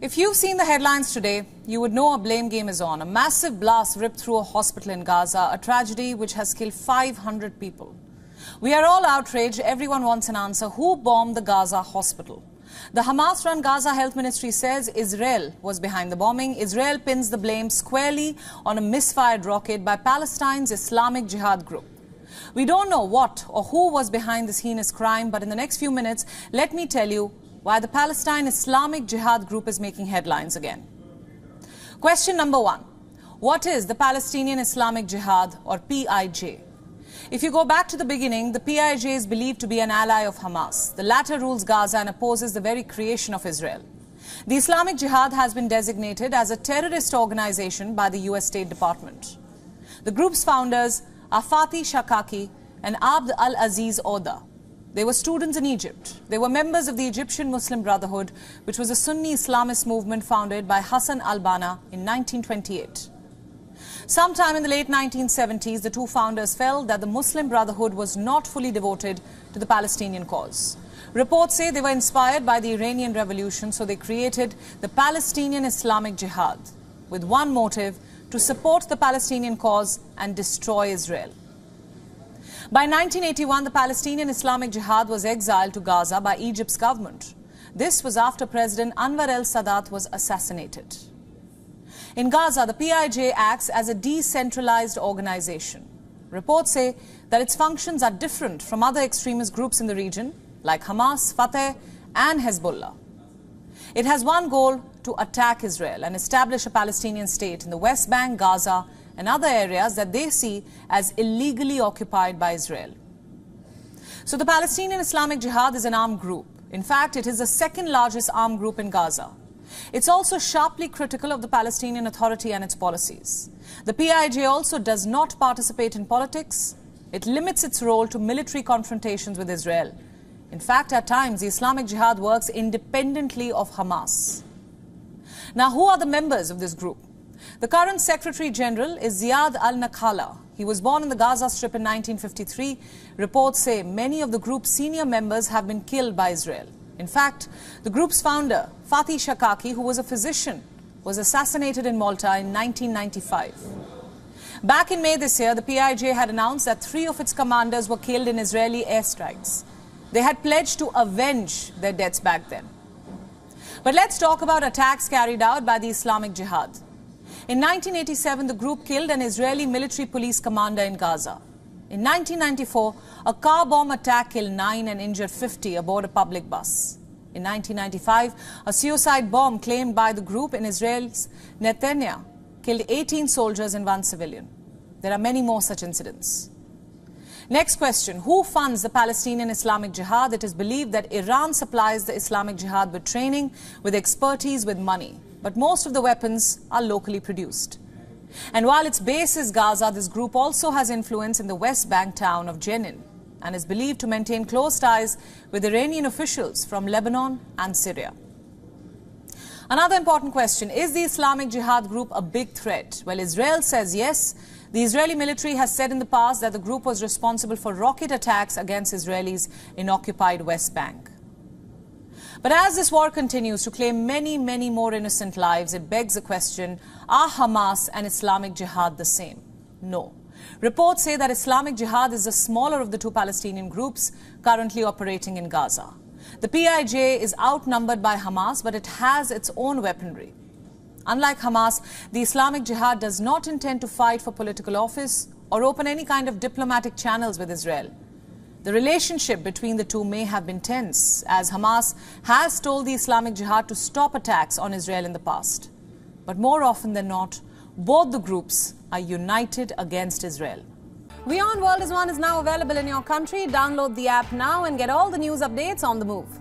If you've seen the headlines today, you would know a blame game is on. A massive blast ripped through a hospital in Gaza, a tragedy which has killed 500 people. We are all outraged. Everyone wants an answer. Who bombed the Gaza hospital? The Hamas run Gaza Health Ministry says Israel was behind the bombing. Israel pins the blame squarely on a misfired rocket by Palestine's Islamic Jihad group. We don't know what or who was behind this heinous crime, but in the next few minutes, let me tell you why the Palestine Islamic Jihad group is making headlines again. Question number one What is the Palestinian Islamic Jihad or PIJ? If you go back to the beginning, the PIJ is believed to be an ally of Hamas. The latter rules Gaza and opposes the very creation of Israel. The Islamic Jihad has been designated as a terrorist organization by the US State Department. The group's founders are Fathi Shakaki and Abd al Aziz Oda. They were students in Egypt. They were members of the Egyptian Muslim Brotherhood, which was a Sunni Islamist movement founded by Hassan al-Banna in 1928. Sometime in the late 1970s, the two founders felt that the Muslim Brotherhood was not fully devoted to the Palestinian cause. Reports say they were inspired by the Iranian Revolution, so they created the Palestinian Islamic Jihad with one motive to support the Palestinian cause and destroy Israel. By 1981, the Palestinian Islamic Jihad was exiled to Gaza by Egypt's government. This was after President Anwar el-Sadat was assassinated. In Gaza, the PIJ acts as a decentralized organization. Reports say that its functions are different from other extremist groups in the region, like Hamas, Fatah, and Hezbollah. It has one goal to attack Israel and establish a Palestinian state in the West Bank, Gaza, and other areas that they see as illegally occupied by Israel. So the Palestinian Islamic Jihad is an armed group. In fact, it is the second largest armed group in Gaza. It's also sharply critical of the Palestinian Authority and its policies. The PIJ also does not participate in politics. It limits its role to military confrontations with Israel. In fact, at times, the Islamic Jihad works independently of Hamas. Now, who are the members of this group? The current Secretary General is Ziad al Nakhala. He was born in the Gaza Strip in 1953. Reports say many of the group's senior members have been killed by Israel. In fact, the group's founder, Fathi Shakaki, who was a physician, was assassinated in Malta in 1995. Back in May this year, the PIJ had announced that three of its commanders were killed in Israeli airstrikes. They had pledged to avenge their deaths back then. But let's talk about attacks carried out by the Islamic Jihad. In 1987, the group killed an Israeli military police commander in Gaza. In 1994, a car bomb attack killed 9 and injured 50 aboard a public bus. In 1995, a suicide bomb claimed by the group in Israel's Netanya killed 18 soldiers and one civilian. There are many more such incidents. Next question. Who funds the Palestinian Islamic Jihad? It is believed that Iran supplies the Islamic Jihad with training, with expertise, with money but most of the weapons are locally produced. And while its base is Gaza, this group also has influence in the West Bank town of Jenin and is believed to maintain close ties with Iranian officials from Lebanon and Syria. Another important question is the Islamic Jihad group a big threat? Well, Israel says yes. The Israeli military has said in the past that the group was responsible for rocket attacks against Israelis in occupied West Bank. But as this war continues to claim many, many more innocent lives, it begs the question, are Hamas and Islamic Jihad the same? No. Reports say that Islamic Jihad is the smaller of the two Palestinian groups currently operating in Gaza. The PIJ is outnumbered by Hamas, but it has its own weaponry. Unlike Hamas, the Islamic Jihad does not intend to fight for political office or open any kind of diplomatic channels with Israel. The relationship between the two may have been tense, as Hamas has told the Islamic Jihad to stop attacks on Israel in the past. But more often than not, both the groups are united against Israel. WION World is One is now available in your country. Download the app now and get all the news updates on the move.